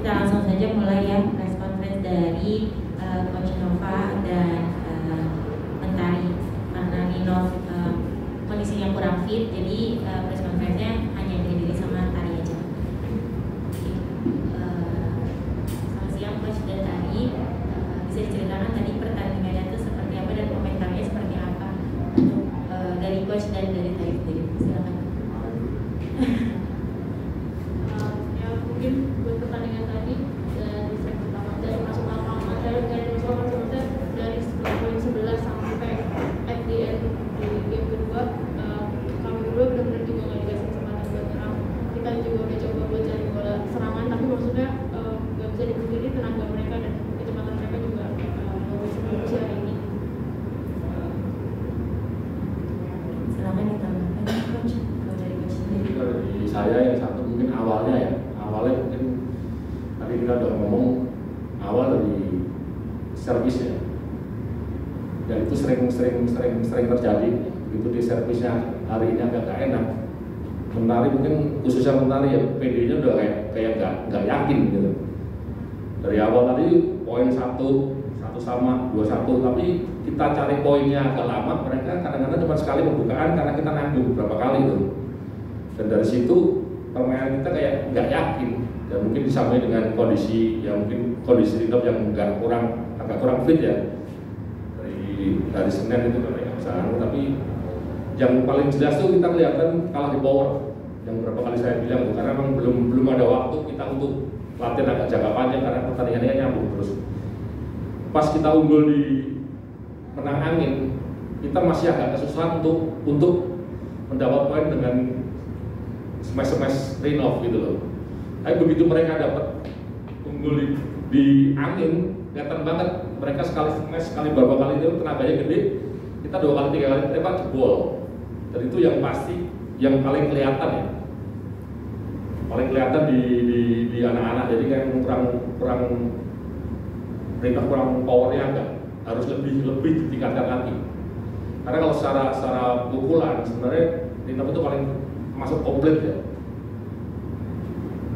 kita langsung saja mulai ya press conference dari uh, Coach Nova dan uh, Mentari karena Nino uh, kondisinya kurang fit jadi uh, press conference-nya hanya dihadiri sama Tari aja. Oke. Uh, selamat siang Coach dan Tari. Uh, bisa diceritakan tadi pertandingannya itu seperti apa dan komentarnya seperti apa untuk uh, dari Coach dan dari Tari sendiri. Silakan. Uh, ya mungkin buat pertandingan tadi dari set pertama dari masuk lapangan dari dari masuk lapangan sebenarnya dari poin 11 sampai at the end di game kedua uh, kami berdua benar-benar juga nggak dikasih kesempatan buat nyerang kita juga udah coba buat cari bola serangan tapi maksudnya uh, nggak bisa dipungkiri tenaga mereka dan kecepatan mereka juga uh, luar biasa bagus hari ini Silakan ditambahkan Coach kalau dari Coach sendiri. Kalau dari saya yang satu mungkin awalnya ya. Awalnya mungkin tadi kita udah ngomong awal dari servis ya. Dan itu sering sering sering sering terjadi. Begitu di servisnya hari ini agak gak enak. Mentari mungkin khususnya mentari ya PD-nya udah kayak kayak nggak nggak yakin gitu. Dari awal tadi poin satu satu sama dua satu. Tapi kita cari poinnya agak lama mereka kadang-kadang cuma sekali pembukaan karena kita nanggung beberapa kali itu dan dari situ permainan kita kayak nggak yakin. Dan mungkin disampaikan dengan kondisi yang mungkin kondisi lineup yang nggak kurang agak kurang fit ya. Dari dari Senin itu kan ya misalnya tapi yang paling jelas tuh kita kelihatan kalah di power. Yang berapa kali saya bilang tuh karena memang belum belum ada waktu kita untuk latihan agak jangka panjang karena pertandingannya nyambung terus. Pas kita unggul di menang angin kita masih agak kesusahan untuk untuk mendapat poin dengan rain off gitu loh. Tapi begitu mereka dapat unggul di, di angin kelihatan banget mereka sekali smash sekali beberapa kali itu tenaganya gede kita dua kali tiga kali tembak jebol dan itu yang pasti yang paling kelihatan ya. Paling kelihatan di di, di anak-anak. Jadi kayak kurang kurang mereka kurang powernya agak harus lebih lebih ditingkatkan lagi. Karena kalau secara secara pukulan sebenarnya Rino itu paling masuk komplit ya.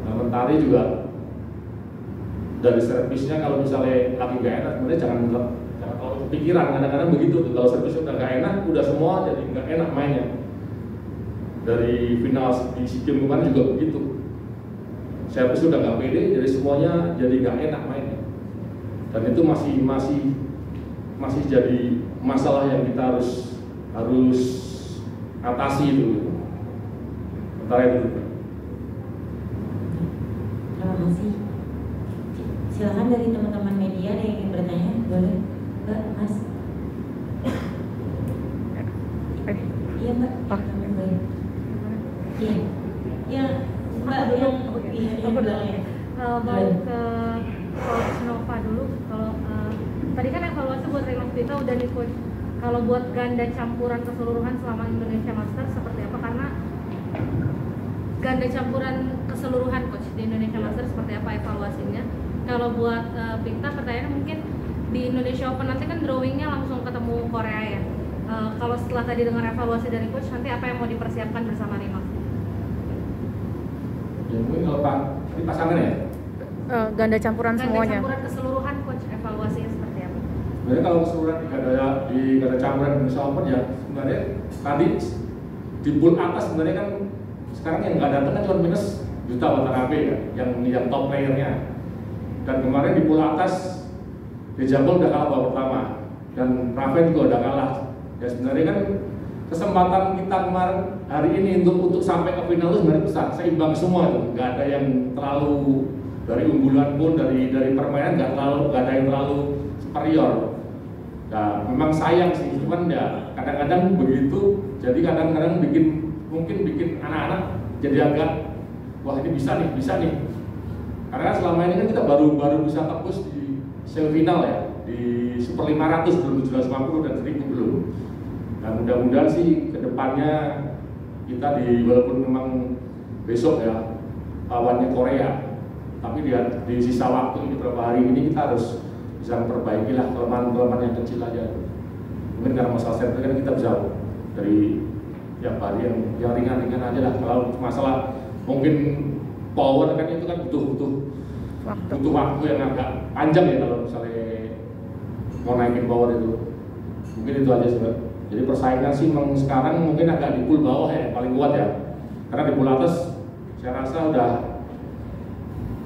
Nah, mentari juga dari servisnya kalau misalnya lagi gak enak sebenarnya jangan jangan kalau kepikiran kadang-kadang begitu tuh. Kalau servisnya udah gak enak udah semua jadi nggak enak mainnya. Dari final di SEA Games kemarin juga begitu. Servis udah nggak pede jadi semuanya jadi nggak enak mainnya. Dan itu masih masih masih jadi masalah yang kita harus harus atasi itu. gitu. Sementara itu Terima kasih. Silakan dari teman-teman media ada yang ingin bertanya, boleh? Mbak, Mas. Iya Mbak. Boleh. Iya. Iya. Mbak yang iya yang dulu. Eh, mau ke Coach Nova dulu. Kalau eh, tadi kan evaluasi buat Renov Vita udah nih Coach. Kalau buat ganda campuran keseluruhan selama Indonesia Master seperti apa? Karena ganda campuran keseluruhan Coach di Indonesia Master seperti apa evaluasinya? Kalau buat eh, Vita pertanyaannya mungkin di Indonesia Open nanti kan drawingnya langsung ketemu Korea ya. Eh, kalau setelah tadi dengar evaluasi dari Coach nanti apa yang mau dipersiapkan bersama Renov? ya mungkin kalau pak ini pasangan ya Eh, ganda campuran Ganda semuanya. campuran keseluruhan Coach evaluasinya seperti apa? sebenarnya kalau keseluruhan di ganda di ganda campuran Indonesia Open ya sebenarnya tadi di pool atas sebenarnya kan sekarang yang nggak datang kan cuma minus Juta Watanabe ya yang yang top playernya. Dan kemarin di pool atas di Jambol udah kalah babak pertama. Dan Raven juga udah kalah. Ya sebenarnya kan kesempatan kita kemarin hari ini untuk untuk sampai ke final itu sebenarnya besar. Seimbang semua itu. Nggak ada yang terlalu dari unggulan pun dari dari permainan nggak terlalu nggak ada yang terlalu superior. Nah memang sayang sih. Cuman ya kadang-kadang begitu jadi kadang-kadang bikin mungkin bikin anak-anak jadi agak wah ini bisa nih bisa nih karena selama ini kan kita baru baru bisa tembus di semifinal ya di super 500 belum 750 dan 1000 belum Nah mudah-mudahan sih ke depannya kita di walaupun memang besok ya lawannya Korea, tapi di, di sisa waktu ini beberapa hari ini kita harus bisa memperbaiki lah kelemahan-kelemahan yang kecil aja. Mungkin karena masalah servis kan kita bisa dari ya hari yang yang ringan-ringan aja lah. Kalau masalah mungkin power kan itu kan butuh butuh Waktu. butuh waktu yang agak panjang ya kalau misalnya mau naikin power itu. Mungkin itu aja sih jadi persaingan sih memang sekarang mungkin agak di pool bawah ya paling kuat ya. Karena di pool atas saya rasa udah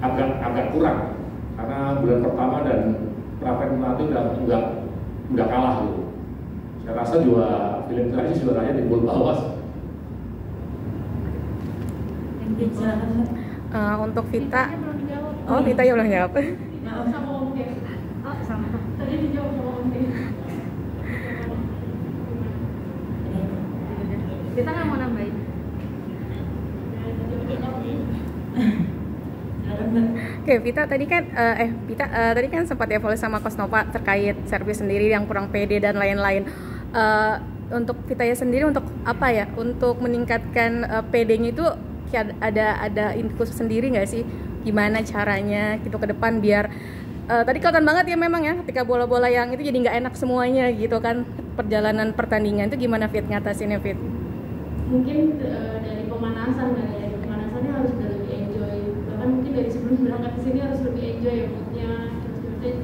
agak agak kurang. Karena bulan pertama dan Praven Melati udah enggak udah kalah gitu. Saya rasa juga film terakhir juaranya di Mbak. Eh, untuk Vita, oh Vita ya belum jawab. Om Ken. Oh, sama. Tadi dijawab sama Om Ken. Kita nggak mau nambahin. Oke, Vita tadi kan eh eh, Vita eh, tadi kan sempat evaluasi sama Kosnova terkait servis sendiri yang kurang pede dan lain-lain. Eh, untuk Vita ya sendiri untuk apa ya? Untuk meningkatkan eh, PD-nya itu ada ada infus sendiri nggak sih? Gimana caranya gitu ke depan biar eh, tadi kelihatan banget ya memang ya ketika bola-bola yang itu jadi nggak enak semuanya gitu kan perjalanan pertandingan itu gimana Fit ngatasinnya Fit? mungkin eh, dari pemanasan kali ya dari pemanasannya harus udah lebih enjoy bahkan mungkin dari sebelum berangkat ke sini harus lebih enjoy ya moodnya terus eh,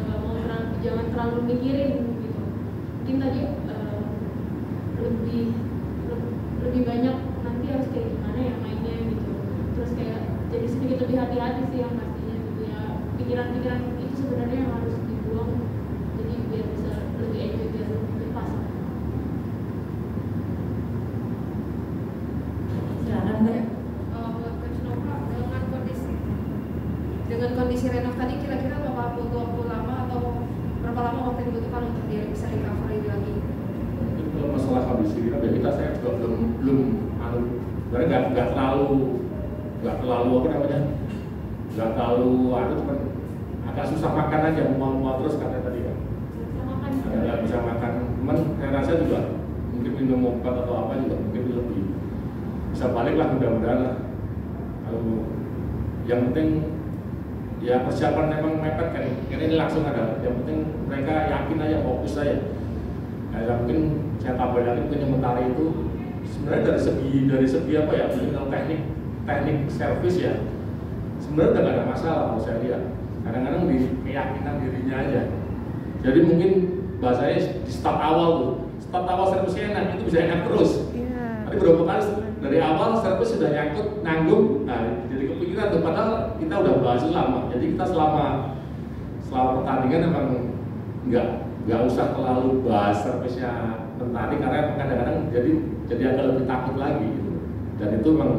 nggak mau terlalu jangan terlalu mikirin gitu mungkin tadi lebih le- lebih banyak nanti harus kayak gimana ya mainnya gitu terus kayak jadi sedikit lebih hati-hati sih yang pastinya gitu ya pikiran-pikiran itu sebenarnya yang harus dibuang jadi biar bisa lebih enjoy biar lebih pas Silakan Mbak. Eh, dengan kondisi dengan kondisi Renov tadi kira-kira bakal butuh waktu lama atau berapa lama waktu yang dibutuhkan untuk dia bisa recovery lagi? Kalau masalah kondisi kita, ya kita saya juga belum belum anu, sebenarnya nggak nggak terlalu nggak terlalu apa namanya nggak terlalu anu cuman agak susah makan aja mau mau terus katanya tadi kan. Agak nggak bisa makan. Cuman saya rasa juga mungkin minum obat atau apa juga mungkin lebih bisa balik lah mudah-mudahan lah. Kalau yang penting ya persiapan memang mepet kan. Karena ini langsung ada. Yang penting mereka yakin aja fokus aja nah, yang mungkin saya tambah lagi mungkin yang mentari itu sebenarnya dari segi dari segi apa ya mungkin teknik teknik servis ya sebenarnya udah gak ada masalah kalau saya lihat. Kadang-kadang di keyakinan dirinya aja. Jadi mungkin bahasanya di start awal tuh start awal servisnya enak itu bisa enak terus. Iya. tapi beberapa kali dari awal servis sudah nyangkut nanggung nah jadi kepikiran tuh. Padahal kita udah bahas lama jadi kita selama selama pertandingan emang nggak nggak usah terlalu bahas servisnya mentari karena kadang-kadang jadi jadi agak lebih takut lagi gitu. Dan itu emang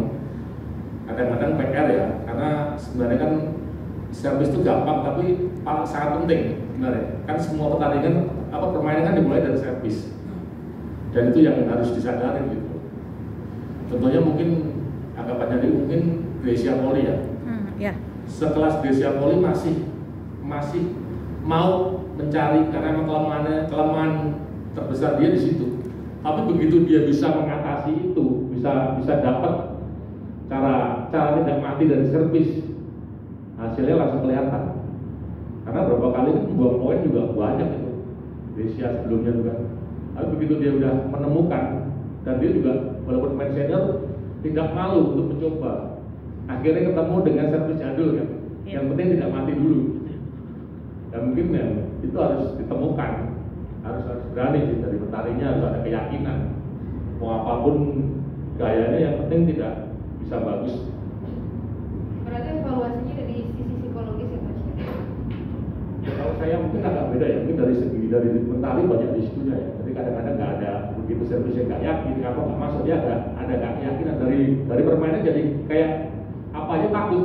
kadang-kadang PR ya karena sebenarnya kan servis itu gampang tapi sangat penting sebenarnya. Kan semua pertandingan apa permainan kan dimulai dari servis dan itu yang harus disadari gitu. Contohnya mungkin agak banyak lagi mungkin Gracia Poli ya. Hmm, ya. sekelas Gracia Poli masih masih mau mencari karena emang kelemahannya kelemahan terbesar dia di situ. Tapi begitu dia bisa mengatasi itu bisa bisa dapat cara cara tidak mati dari servis hasilnya langsung kelihatan. Karena berapa kali kan buang poin juga banyak itu Gracia sebelumnya juga. Tapi begitu dia udah menemukan dan dia juga walaupun main senior tidak malu untuk mencoba. Akhirnya ketemu dengan servis jadul kan. Iya. yang penting tidak mati dulu dan mungkin ya, itu harus ditemukan harus harus berani sih dari petarinya harus ada keyakinan mau apa pun gayanya yang penting tidak bisa bagus Berarti evaluasinya dari sisi psikologis ya Coach? Ya, kalau saya mungkin agak beda ya, mungkin dari segi dari mentali banyak di situnya ya. Jadi kadang-kadang nggak ada begitu servisnya nggak yakin, apa nggak masuk dia ada ada nggak keyakinan dari dari permainan jadi kayak apa aja takut.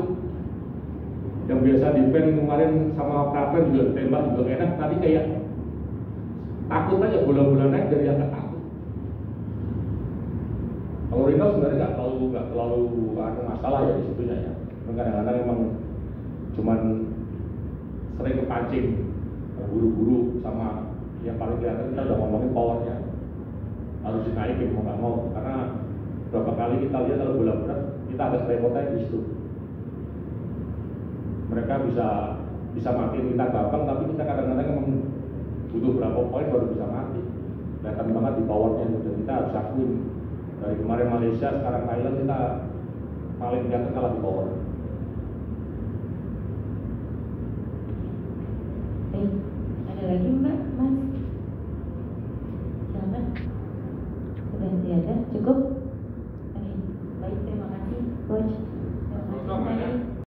Yang biasa defend kemarin sama Praven juga tembak juga enak, tadi kayak takut aja bola-bola naik dari agak takut. Kalau Rino sebenarnya nggak terlalu nggak terlalu ada masalah ya di ya. Kadang-kadang emang cuman sering kepancing buru-buru sama yang paling kelihatan kita udah ngomongin powernya harus dinaikin mau nggak mau karena berapa kali kita lihat kalau bola berat kita agak repotnya di situ mereka bisa bisa makin kita gampang tapi kita kadang-kadang memang butuh berapa poin baru bisa mati kelihatan banget di powernya dan kita harus akuin dari kemarin Malaysia sekarang Thailand kita paling tidak kalah di power Baik, ada lagi mbak, mas? Siapa? Sudah tidak ada, cukup.